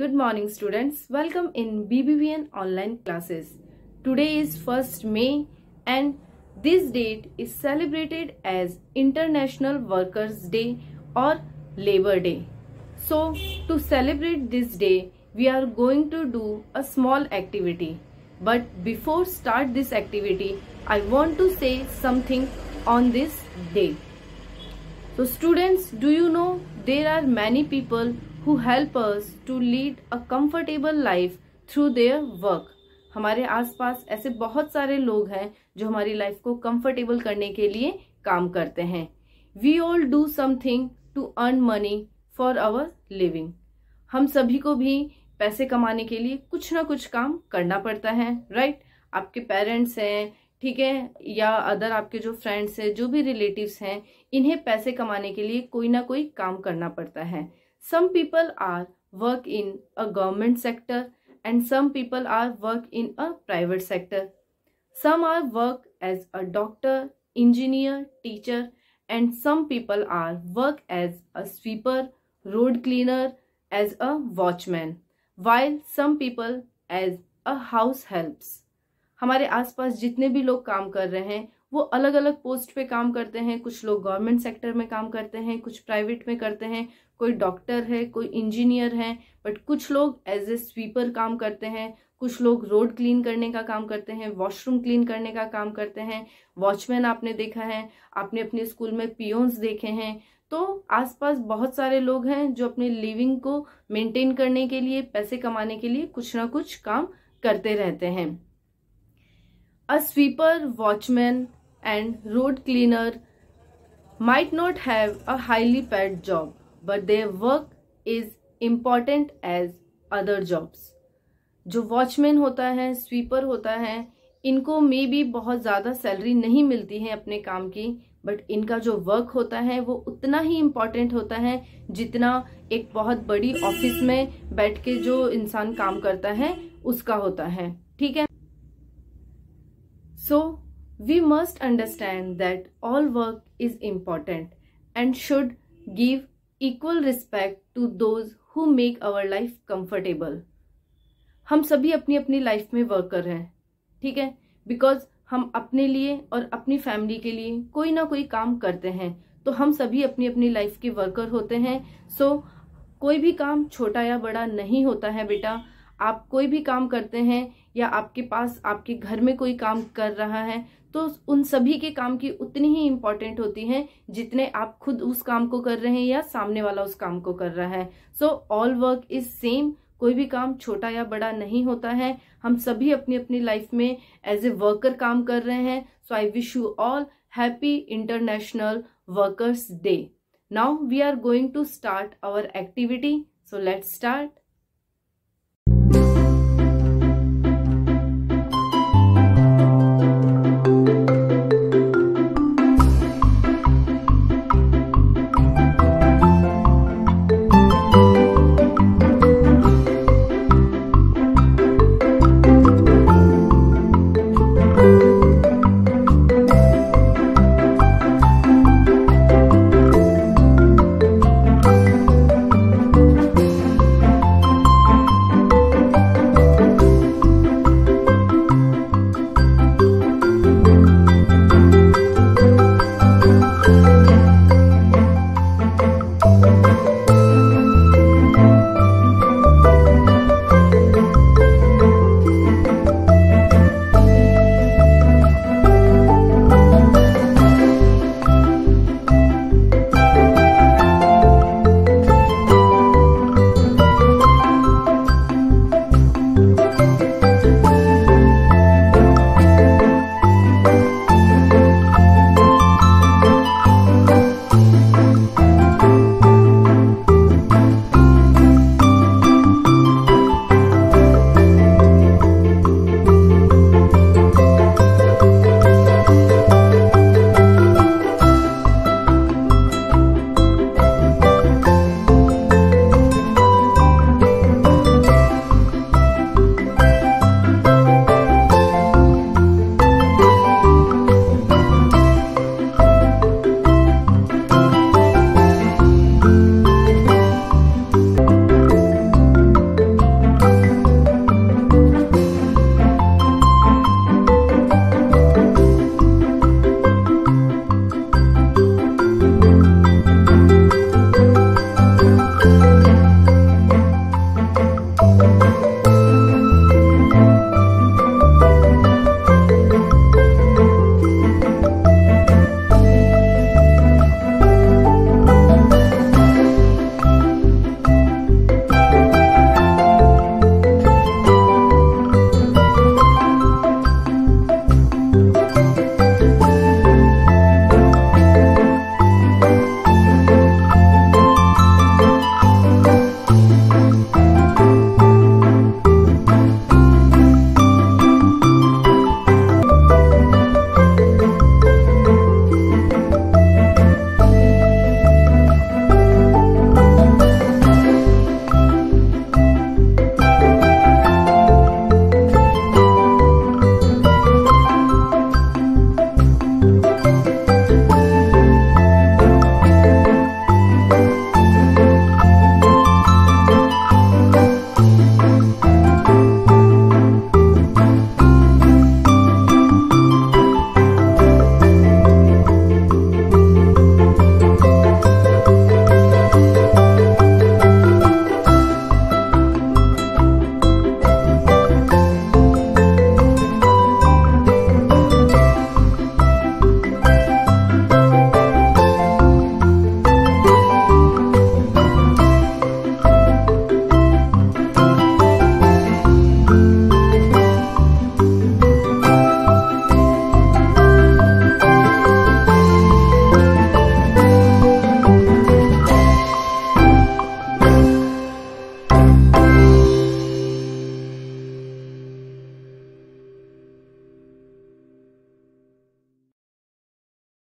Good morning students. Welcome in BBVN online classes. Today is 1st May and this date is celebrated as International Workers Day or Labor Day. So to celebrate this day, we are going to do a small activity. But before start this activity, I want to say something on this day. So students, do you know there are many people who help us to lead a comfortable life through their work. हमारे आसपास ऐसे बहुत सारे लोग हैं जो हमारी life को कंफर्टेबल करने के लिए काम करते हैं we all do something to earn money for our living हम सभी को भी पैसे कमाने के लिए कुछ ना कुछ काम करना पड़ता है राइट right? आपके पेरेंट्स हैं, ठीक है या अदर आपके जो फ्रेंड्स हैं, जो भी रिलेटिव्स हैं, इन्हें पैसे कमाने के लिए कोई ना कोई काम करना पड़ता है some people are work in a government sector and some people are work in a private sector some are work as a doctor engineer teacher and some people are work as a sweeper road cleaner as a watchman while some people as a house helps हमारे आसपास जितने भी लोग काम कर रहे हैं, वो अलग अलग पोस्ट पे काम करते हैं, कुछ लोग गवर्नमेंट सेक्टर में काम करते हैं, कुछ प्राइवेट में करते हैं कोई डॉक्टर है कोई इंजीनियर है बट कुछ लोग एज ए स्वीपर काम करते हैं कुछ लोग रोड क्लीन करने का काम करते हैं वॉशरूम क्लीन करने का काम करते हैं वॉचमैन आपने देखा है आपने अपने स्कूल में पियोन्स देखे हैं तो आसपास बहुत सारे लोग हैं जो अपने लिविंग को मेंटेन करने के लिए पैसे कमाने के लिए कुछ ना कुछ काम करते रहते हैं। A sweeper watchman and road cleaner might not have a highly paid job, but their work is important as other jobs जो वॉचमैन होता है स्वीपर होता है, इनको मे भी बहुत ज़्यादा सैलरी नहीं मिलती है अपने काम की बट इनका जो वर्क होता है, वो उतना ही इंपॉर्टेंट होता है जितना एक बहुत बड़ी ऑफ़िस में बैठ के जो इंसान काम करता है, उसका होता है। ठीक है? So we must understand that all work is important and should give equal respect to those who make our life comfortable. हम सभी अपनी अपनी लाइफ में वर्क कर रहे हैं ठीक है? बिकॉज़ हम अपने लिए और अपनी फैमिली के लिए कोई ना कोई काम करते हैं तो हम सभी अपनी अपनी लाइफ के वर्कर होते हैं। सो so, कोई भी काम छोटा या बड़ा नहीं होता है बेटा। आप कोई भी काम करते हैं या आपके पास आपके घर में कोई काम कर रहा है तो उन सभी के काम की उतनी ही इम्पोर्टेंट होती है जितने आप खुद उस काम को कर रहे हैं या सामने वाला उस काम को कर रहा है। So all work is same कोई भी काम छोटा या बड़ा नहीं होता है। हम सभी अपनी अपनी लाइफ में एज ए वर्कर काम कर रहे हैं। So I wish you all happy international workers day now we are going to start our activity so let's start